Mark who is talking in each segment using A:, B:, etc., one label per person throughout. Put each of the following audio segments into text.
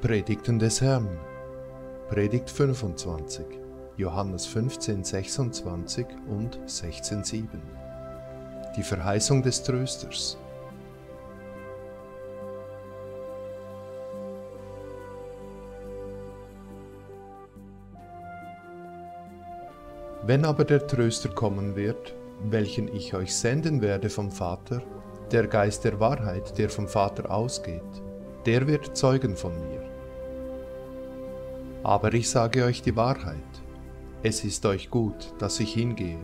A: Predigten des Herrn. Predigt 25. Johannes 15, 26 und 16, 7. Die Verheißung des Trösters. Wenn aber der Tröster kommen wird, welchen ich euch senden werde vom Vater, der Geist der Wahrheit, der vom Vater ausgeht, der wird zeugen von mir. Aber ich sage euch die Wahrheit, es ist euch gut, dass ich hingehe.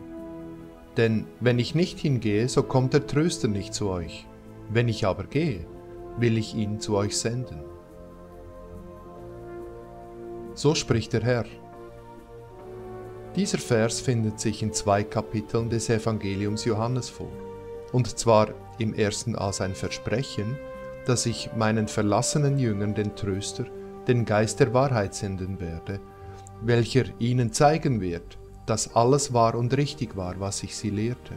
A: Denn wenn ich nicht hingehe, so kommt der Tröster nicht zu euch. Wenn ich aber gehe, will ich ihn zu euch senden. So spricht der Herr. Dieser Vers findet sich in zwei Kapiteln des Evangeliums Johannes vor, und zwar im ersten als ein Versprechen, dass ich meinen verlassenen Jüngern den Tröster, den Geist der Wahrheit senden werde, welcher ihnen zeigen wird, dass alles wahr und richtig war, was ich sie lehrte.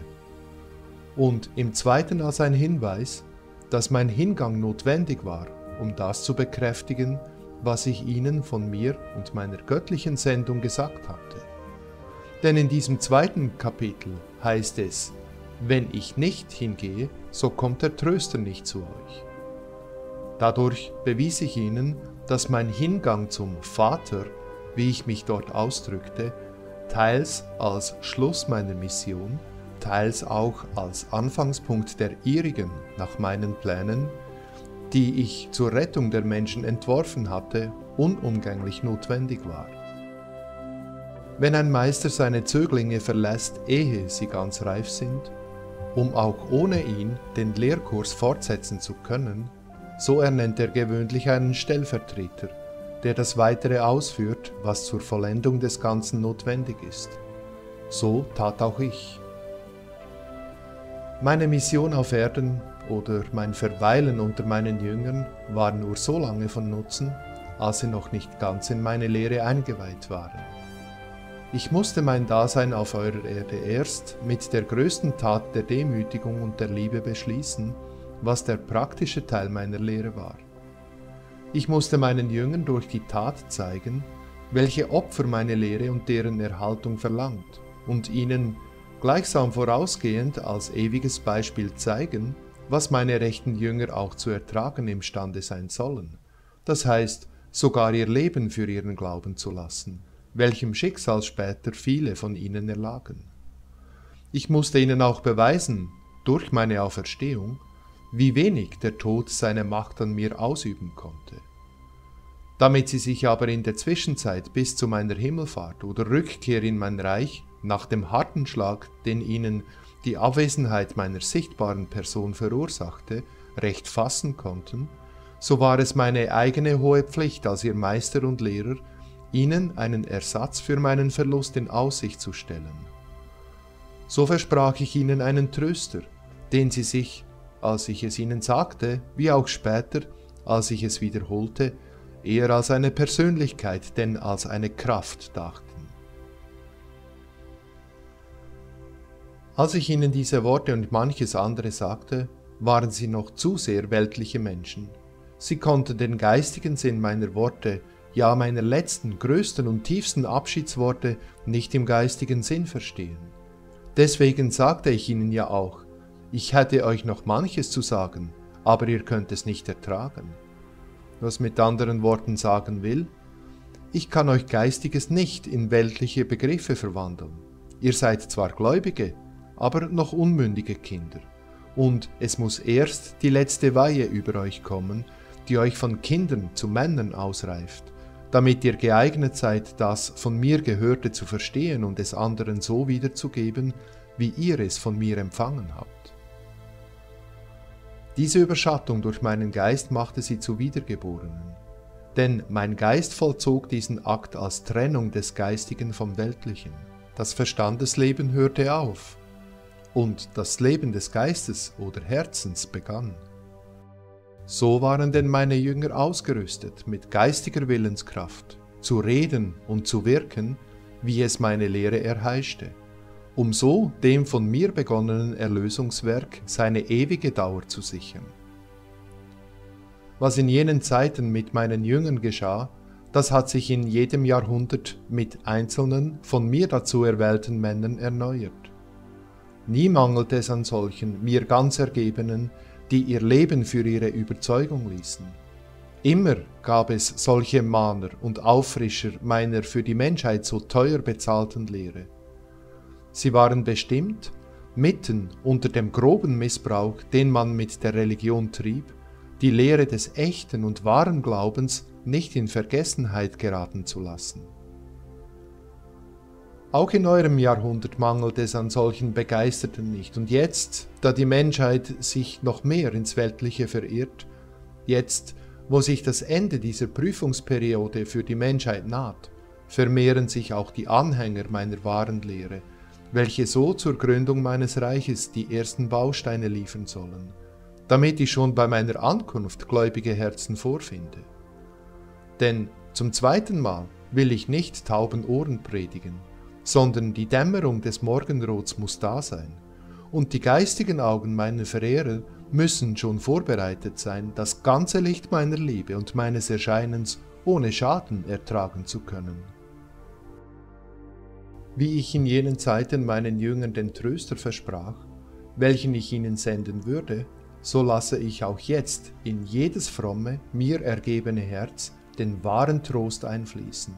A: Und im zweiten als ein Hinweis, dass mein Hingang notwendig war, um das zu bekräftigen, was ich ihnen von mir und meiner göttlichen Sendung gesagt hatte. Denn in diesem zweiten Kapitel heißt es, wenn ich nicht hingehe, so kommt der Tröster nicht zu euch. Dadurch bewies ich ihnen, dass mein Hingang zum Vater, wie ich mich dort ausdrückte, teils als Schluss meiner Mission, teils auch als Anfangspunkt der ihrigen nach meinen Plänen, die ich zur Rettung der Menschen entworfen hatte, unumgänglich notwendig war. Wenn ein Meister seine Zöglinge verlässt, ehe sie ganz reif sind, um auch ohne ihn den Lehrkurs fortsetzen zu können, so ernennt er gewöhnlich einen Stellvertreter, der das Weitere ausführt, was zur Vollendung des Ganzen notwendig ist. So tat auch ich. Meine Mission auf Erden oder mein Verweilen unter meinen Jüngern war nur so lange von Nutzen, als sie noch nicht ganz in meine Lehre eingeweiht waren. Ich musste mein Dasein auf eurer Erde erst mit der größten Tat der Demütigung und der Liebe beschließen, was der praktische Teil meiner Lehre war. Ich musste meinen Jüngern durch die Tat zeigen, welche Opfer meine Lehre und deren Erhaltung verlangt, und ihnen gleichsam vorausgehend als ewiges Beispiel zeigen, was meine rechten Jünger auch zu ertragen imstande sein sollen, das heißt sogar ihr Leben für ihren Glauben zu lassen, welchem Schicksal später viele von ihnen erlagen. Ich musste ihnen auch beweisen, durch meine Auferstehung, wie wenig der Tod seine Macht an mir ausüben konnte. Damit sie sich aber in der Zwischenzeit bis zu meiner Himmelfahrt oder Rückkehr in mein Reich nach dem harten Schlag, den ihnen die Abwesenheit meiner sichtbaren Person verursachte, recht fassen konnten, so war es meine eigene hohe Pflicht als ihr Meister und Lehrer, ihnen einen Ersatz für meinen Verlust in Aussicht zu stellen. So versprach ich ihnen einen Tröster, den sie sich, als ich es ihnen sagte, wie auch später, als ich es wiederholte, eher als eine Persönlichkeit denn als eine Kraft dachten. Als ich ihnen diese Worte und manches andere sagte, waren sie noch zu sehr weltliche Menschen. Sie konnten den geistigen Sinn meiner Worte ja meiner letzten, größten und tiefsten Abschiedsworte nicht im geistigen Sinn verstehen. Deswegen sagte ich ihnen ja auch, ich hätte euch noch manches zu sagen, aber ihr könnt es nicht ertragen. Was mit anderen Worten sagen will, ich kann euch Geistiges nicht in weltliche Begriffe verwandeln. Ihr seid zwar Gläubige, aber noch unmündige Kinder. Und es muss erst die letzte Weihe über euch kommen, die euch von Kindern zu Männern ausreift, damit ihr geeignet seid, das von mir Gehörte zu verstehen und es anderen so wiederzugeben, wie ihr es von mir empfangen habt. Diese Überschattung durch meinen Geist machte sie zu Wiedergeborenen, denn mein Geist vollzog diesen Akt als Trennung des Geistigen vom Weltlichen. Das Verstandesleben hörte auf und das Leben des Geistes oder Herzens begann. So waren denn meine Jünger ausgerüstet mit geistiger Willenskraft, zu reden und zu wirken, wie es meine Lehre erheischte, um so dem von mir begonnenen Erlösungswerk seine ewige Dauer zu sichern. Was in jenen Zeiten mit meinen Jüngern geschah, das hat sich in jedem Jahrhundert mit einzelnen, von mir dazu erwählten Männern erneuert. Nie mangelt es an solchen, mir ganz Ergebenen, die ihr Leben für ihre Überzeugung ließen. Immer gab es solche Mahner und Auffrischer meiner für die Menschheit so teuer bezahlten Lehre. Sie waren bestimmt, mitten unter dem groben Missbrauch, den man mit der Religion trieb, die Lehre des echten und wahren Glaubens nicht in Vergessenheit geraten zu lassen. Auch in eurem Jahrhundert mangelt es an solchen Begeisterten nicht, und jetzt, da die Menschheit sich noch mehr ins Weltliche verirrt, jetzt, wo sich das Ende dieser Prüfungsperiode für die Menschheit naht, vermehren sich auch die Anhänger meiner wahren Lehre, welche so zur Gründung meines Reiches die ersten Bausteine liefern sollen, damit ich schon bei meiner Ankunft gläubige Herzen vorfinde. Denn zum zweiten Mal will ich nicht tauben Ohren predigen, sondern die Dämmerung des Morgenrots muss da sein, und die geistigen Augen meiner Verehrer müssen schon vorbereitet sein, das ganze Licht meiner Liebe und meines Erscheinens ohne Schaden ertragen zu können. Wie ich in jenen Zeiten meinen Jüngern den Tröster versprach, welchen ich ihnen senden würde, so lasse ich auch jetzt in jedes fromme, mir ergebene Herz den wahren Trost einfließen,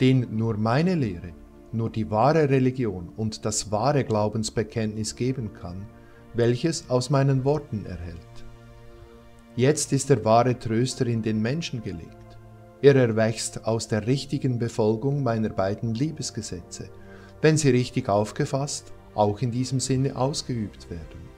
A: den nur meine Lehre, nur die wahre Religion und das wahre Glaubensbekenntnis geben kann, welches aus meinen Worten erhält. Jetzt ist der wahre Tröster in den Menschen gelegt. Er erwächst aus der richtigen Befolgung meiner beiden Liebesgesetze, wenn sie richtig aufgefasst, auch in diesem Sinne ausgeübt werden.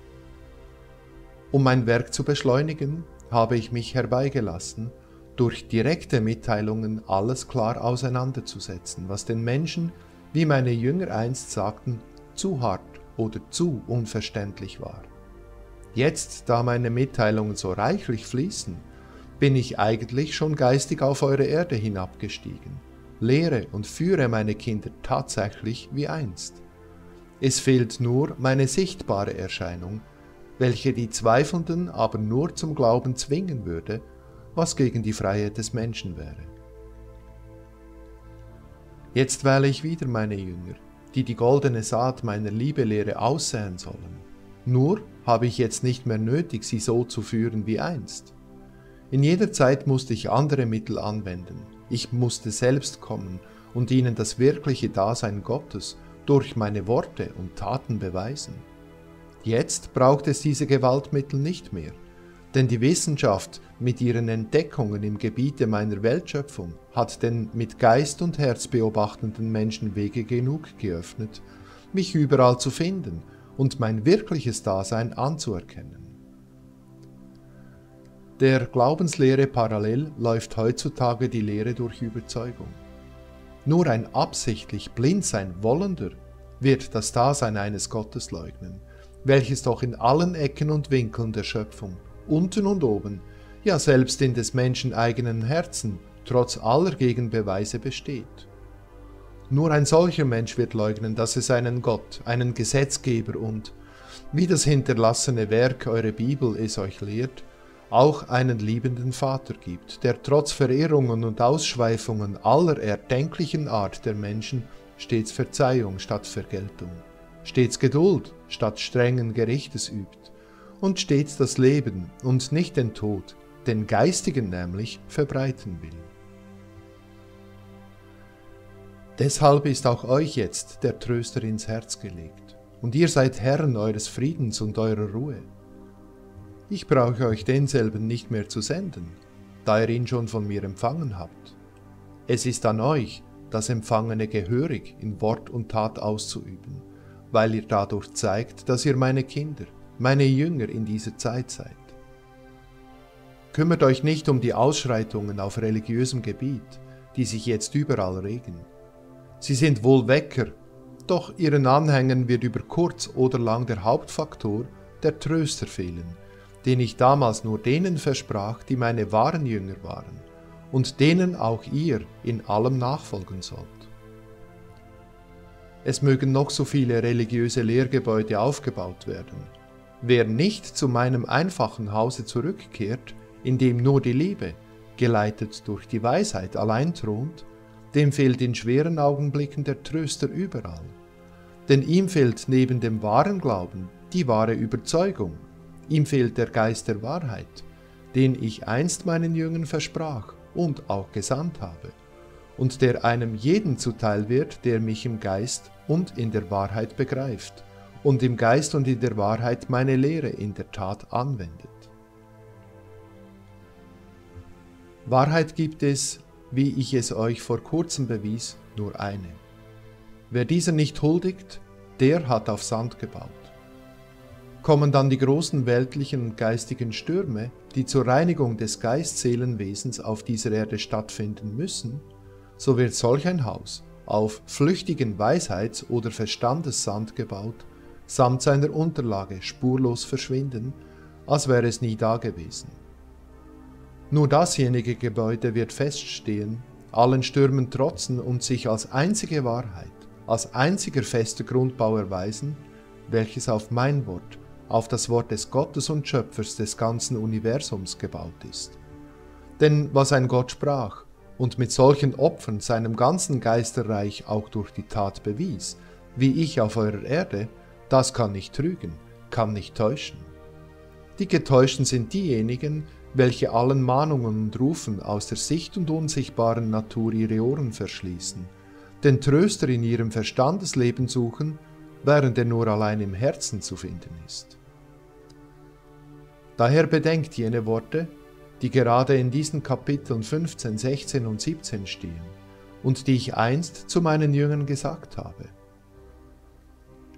A: Um mein Werk zu beschleunigen, habe ich mich herbeigelassen, durch direkte Mitteilungen alles klar auseinanderzusetzen, was den Menschen, wie meine Jünger einst sagten, zu hart oder zu unverständlich war. Jetzt, da meine Mitteilungen so reichlich fließen, bin ich eigentlich schon geistig auf eure Erde hinabgestiegen, lehre und führe meine Kinder tatsächlich wie einst. Es fehlt nur meine sichtbare Erscheinung, welche die Zweifelnden aber nur zum Glauben zwingen würde, was gegen die Freiheit des Menschen wäre. Jetzt wähle ich wieder meine Jünger, die die goldene Saat meiner Liebelehre aussäen sollen. Nur habe ich jetzt nicht mehr nötig, sie so zu führen wie einst. In jeder Zeit musste ich andere Mittel anwenden. Ich musste selbst kommen und ihnen das wirkliche Dasein Gottes durch meine Worte und Taten beweisen. Jetzt braucht es diese Gewaltmittel nicht mehr. Denn die Wissenschaft mit ihren Entdeckungen im Gebiete meiner Weltschöpfung hat den mit Geist und Herz beobachtenden Menschen Wege genug geöffnet, mich überall zu finden und mein wirkliches Dasein anzuerkennen. Der Glaubenslehre parallel läuft heutzutage die Lehre durch Überzeugung. Nur ein absichtlich blind sein Wollender wird das Dasein eines Gottes leugnen, welches doch in allen Ecken und Winkeln der Schöpfung unten und oben, ja selbst in des Menschen eigenen Herzen, trotz aller Gegenbeweise besteht. Nur ein solcher Mensch wird leugnen, dass es einen Gott, einen Gesetzgeber und, wie das hinterlassene Werk eure Bibel es euch lehrt, auch einen liebenden Vater gibt, der trotz Verehrungen und Ausschweifungen aller erdenklichen Art der Menschen stets Verzeihung statt Vergeltung, stets Geduld statt strengen Gerichtes übt und stets das Leben und nicht den Tod, den geistigen nämlich, verbreiten will. Deshalb ist auch euch jetzt der Tröster ins Herz gelegt, und ihr seid Herren eures Friedens und eurer Ruhe. Ich brauche euch denselben nicht mehr zu senden, da ihr ihn schon von mir empfangen habt. Es ist an euch, das Empfangene gehörig in Wort und Tat auszuüben, weil ihr dadurch zeigt, dass ihr meine Kinder, meine Jünger in dieser Zeit seid. Kümmert euch nicht um die Ausschreitungen auf religiösem Gebiet, die sich jetzt überall regen. Sie sind wohl Wecker, doch ihren Anhängern wird über kurz oder lang der Hauptfaktor, der Tröster fehlen, den ich damals nur denen versprach, die meine wahren Jünger waren und denen auch ihr in allem nachfolgen sollt. Es mögen noch so viele religiöse Lehrgebäude aufgebaut werden, Wer nicht zu meinem einfachen Hause zurückkehrt, in dem nur die Liebe, geleitet durch die Weisheit, allein thront, dem fehlt in schweren Augenblicken der Tröster überall. Denn ihm fehlt neben dem wahren Glauben die wahre Überzeugung, ihm fehlt der Geist der Wahrheit, den ich einst meinen Jüngern versprach und auch gesandt habe, und der einem jeden zuteil wird, der mich im Geist und in der Wahrheit begreift, und im Geist und in der Wahrheit meine Lehre in der Tat anwendet. Wahrheit gibt es, wie ich es euch vor kurzem bewies, nur eine. Wer dieser nicht huldigt, der hat auf Sand gebaut. Kommen dann die großen weltlichen und geistigen Stürme, die zur Reinigung des Geistseelenwesens auf dieser Erde stattfinden müssen, so wird solch ein Haus auf flüchtigen Weisheits- oder Verstandessand gebaut, samt seiner Unterlage spurlos verschwinden, als wäre es nie dagewesen. Nur dasjenige Gebäude wird feststehen, allen Stürmen trotzen und sich als einzige Wahrheit, als einziger fester Grundbau erweisen, welches auf mein Wort, auf das Wort des Gottes und Schöpfers des ganzen Universums gebaut ist. Denn was ein Gott sprach und mit solchen Opfern seinem ganzen Geisterreich auch durch die Tat bewies, wie ich auf eurer Erde, das kann nicht trügen, kann nicht täuschen. Die Getäuschten sind diejenigen, welche allen Mahnungen und Rufen aus der Sicht und unsichtbaren Natur ihre Ohren verschließen, den Tröster in ihrem Verstandesleben suchen, während er nur allein im Herzen zu finden ist. Daher bedenkt jene Worte, die gerade in diesen Kapiteln 15, 16 und 17 stehen und die ich einst zu meinen Jüngern gesagt habe.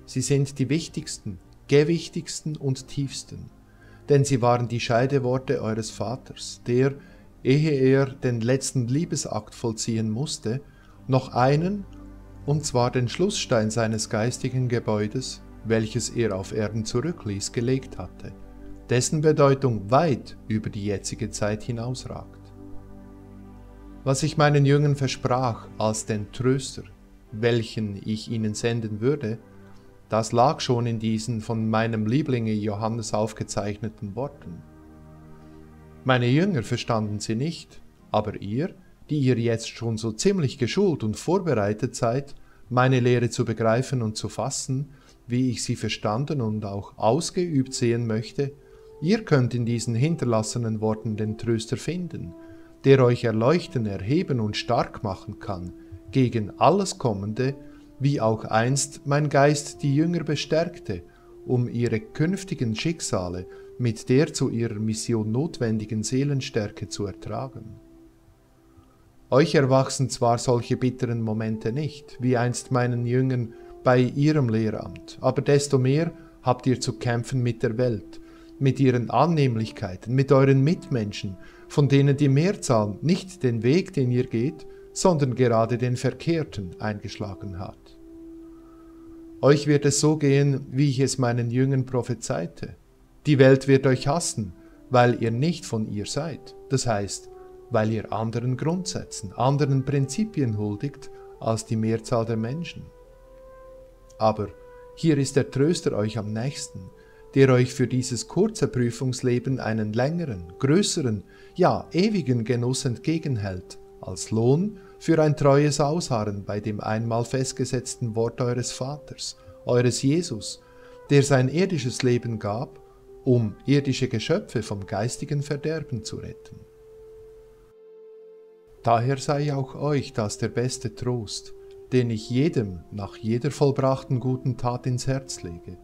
A: Sie sind die wichtigsten, gewichtigsten und tiefsten denn sie waren die Scheideworte eures Vaters, der, ehe er den letzten Liebesakt vollziehen musste, noch einen, und zwar den Schlussstein seines geistigen Gebäudes, welches er auf Erden zurückließ, gelegt hatte, dessen Bedeutung weit über die jetzige Zeit hinausragt. Was ich meinen Jüngern versprach als den Tröster, welchen ich ihnen senden würde, das lag schon in diesen von meinem Lieblinge Johannes aufgezeichneten Worten. Meine Jünger verstanden sie nicht, aber ihr, die ihr jetzt schon so ziemlich geschult und vorbereitet seid, meine Lehre zu begreifen und zu fassen, wie ich sie verstanden und auch ausgeübt sehen möchte, ihr könnt in diesen hinterlassenen Worten den Tröster finden, der euch erleuchten, erheben und stark machen kann gegen alles Kommende, wie auch einst mein Geist die Jünger bestärkte, um ihre künftigen Schicksale mit der zu ihrer Mission notwendigen Seelenstärke zu ertragen. Euch erwachsen zwar solche bitteren Momente nicht, wie einst meinen Jüngern bei ihrem Lehramt, aber desto mehr habt ihr zu kämpfen mit der Welt, mit ihren Annehmlichkeiten, mit euren Mitmenschen, von denen die Mehrzahl nicht den Weg, den ihr geht, sondern gerade den Verkehrten eingeschlagen hat. Euch wird es so gehen, wie ich es meinen Jüngern prophezeite. Die Welt wird euch hassen, weil ihr nicht von ihr seid, das heißt, weil ihr anderen Grundsätzen, anderen Prinzipien huldigt als die Mehrzahl der Menschen. Aber hier ist der Tröster euch am nächsten, der euch für dieses kurze Prüfungsleben einen längeren, größeren, ja ewigen Genuss entgegenhält, als Lohn für ein treues Ausharren bei dem einmal festgesetzten Wort eures Vaters, eures Jesus, der sein irdisches Leben gab, um irdische Geschöpfe vom geistigen Verderben zu retten. Daher sei auch euch das der beste Trost, den ich jedem nach jeder vollbrachten guten Tat ins Herz lege,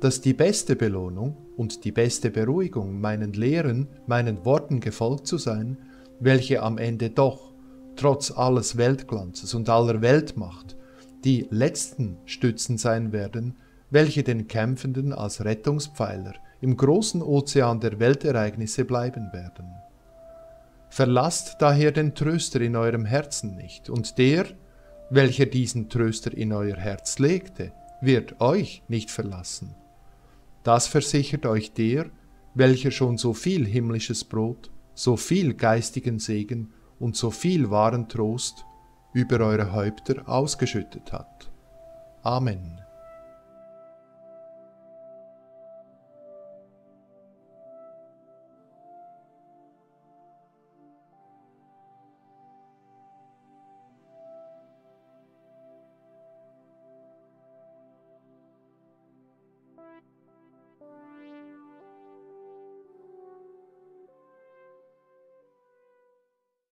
A: dass die beste Belohnung und die beste Beruhigung meinen Lehren, meinen Worten gefolgt zu sein, welche am Ende doch, trotz alles Weltglanzes und aller Weltmacht, die letzten Stützen sein werden, welche den Kämpfenden als Rettungspfeiler im großen Ozean der Weltereignisse bleiben werden. Verlasst daher den Tröster in eurem Herzen nicht, und der, welcher diesen Tröster in euer Herz legte, wird euch nicht verlassen. Das versichert euch der, welcher schon so viel himmlisches Brot, so viel geistigen Segen und so viel wahren Trost über eure Häupter ausgeschüttet hat. Amen.